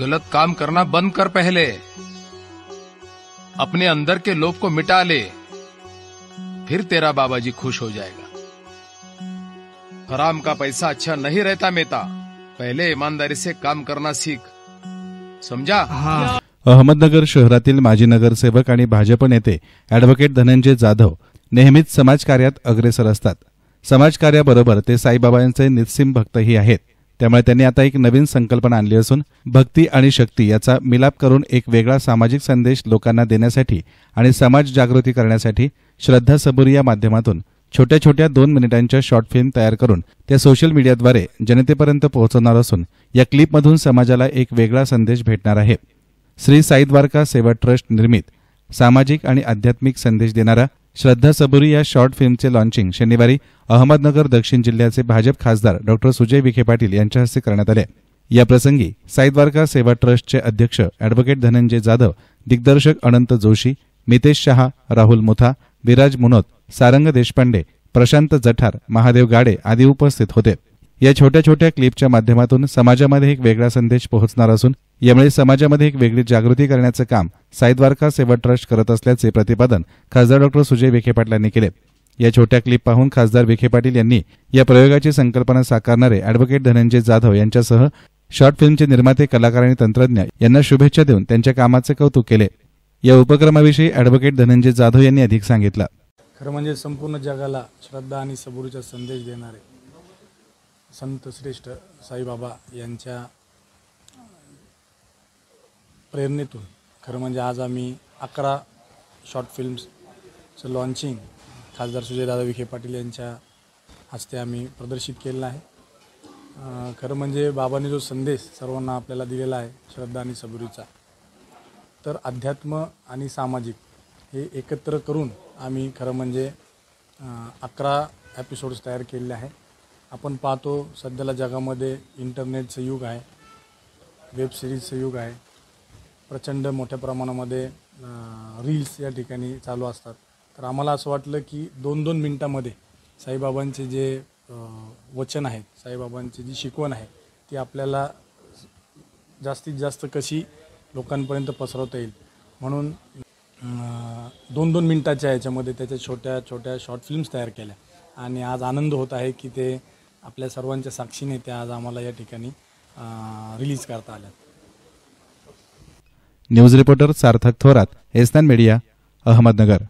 गलत काम करना बंद कर पहले। अपने अंदर के लोभ को मिटा ले। फिर तेरा बाबा जी खुश हो जाएगा। हराम का पैसा अच्छा नहीं रहता मेहता। पहले ईमानदारी से काम करना सीख। समझा? अहमदनगर शहरातील माजी नगरसेवक आणि भाजप नेते अॅडव्होकेट धनंजय जाधव नेहमीच समाजकार्यात अग्रेसर असतात. समाजकार्याबरोबर ते साईबाबांचे निस्सिम भक्तही आहेत. त्यामुळे त्यांनी आता एक नवीन संकल्पना आणली असून भक्ती आणि शक्ती याचा मिलाप करून एक वेगळा सामाजिक संदेश लोकांना देण्यासाठी आणि समाज जागृती करण्यासाठी श्रद्धा सबुरी या माध्यमातून छोट्या छोट्या दोन मिनिटांच्या शॉर्ट फिल्म तयार करून त्या सोशल मीडियाद्वारे जनतेपर्यंत पोहोचवणार असून या क्लिपमधून समाजाला एक वेगळा संदेश भेटणार आहे. श्री साई द्वारका सेवा ट्रस्ट निर्मित सामाजिक आणि आध्यात्मिक संदेश देणारा श्रद्धा सबुरी या शॉर्ट फिल्मचे लॉन्चिंग शनिवारी अहमदनगर दक्षिण जिल्ह्याचे भाजप खासदार डॉक्टर सुजय विखे पाटील यांच्या हस्ते करण्यात आले. याप्रसंगी साईद्वारका साई द्वारका सेवा ट्रस्टचे अध्यक्ष अॅडव्होकेट धनंजय जाधव दिग्दर्शक अनंत जोशी मितेश शहा राहुल मुथा विराज मुनोत सारंग देशपांडे प्रशांत जठार महादेव गाडे आदी उपस्थित होते. या छोट्या छोट्या क्लिपच्या माध्यमातून समाजामध्ये एक वेगळा संदेश पोहोचणार असून यामुळे समाजामध्ये एक वेगळी जागृती करण्याचं काम साईद्वारका सेवा ट्रस्ट करत असल्याचे प्रतिपादन खासदार डॉक्टर सुजय विखे पाटील यांनी केले. या छोट्या क्लिप पाहून खासदार विखे पाटील यांनी या प्रयोगाची संकल्पना साकारणारे अॅडव्होकेट धनंजय जाधव यांच्यासह शॉर्ट फिल्मचे निर्माते कलाकार आणि तंत्रज्ञ यांना शुभेच्छा देऊन त्यांच्या कामाचे कौतुक केले. या उपक्रमाविषयी अॅडव्होकेट धनंजय जाधव यांनी अधिक सांगितलं. खरं म्हणजे संपूर्ण जगाला श्रद्धा आणि सबुरीचा संदेश देणारे संत श्रेष्ठ साईबाबा यांच्या प्रेरणेतून खरं म्हणजे आज आम्ही अकरा शॉर्ट फिल्म्सचं लॉन्चिंग खासदार सुजयदादा विखे पाटील यांच्या हस्ते आम्ही प्रदर्शित केलेलं आहे. खरं म्हणजे बाबांनी जो संदेश सर्वांना आपल्याला दिलेला आहे श्रद्धा आणि सबुरीचा तर अध्यात्म आणि सामाजिक हे एकत्र करून आम्ही खरं म्हणजे अकरा एपिसोड्स तयार केलेले आहे आपण पाहतो सध्याला जगामध्ये इंटरनेटचं युग आहे वेब सिरीजचं युग आहे. प्रचंड मोठ्या प्रमाणामध्ये रील्स या ठिकाणी चालू असतात. तर आम्हाला असं वाटलं की दोन दोन मिनटामध्ये साईबाबांचे जे वचन आहेत साईबाबांची जी शिकवण आहे ती आपल्याला जास्तीत जास्त कशी लोकांपर्यंत पसरवता येईल. म्हणून दोन दोन मिनटाच्या ह्याच्यामध्ये त्याच्या छोट्या छोट्या शॉर्ट फिल्म्स तयार केल्या. आणि आज आनंद होत आहे की ते आपल्या सर्वांच्या साक्षीने त्या आज आम्हाला या ठिकाणी रिलीज करता आल्या न्यूज रिपोर्टर सार्थक थोरात एसनान मीडिया अहमदनगर.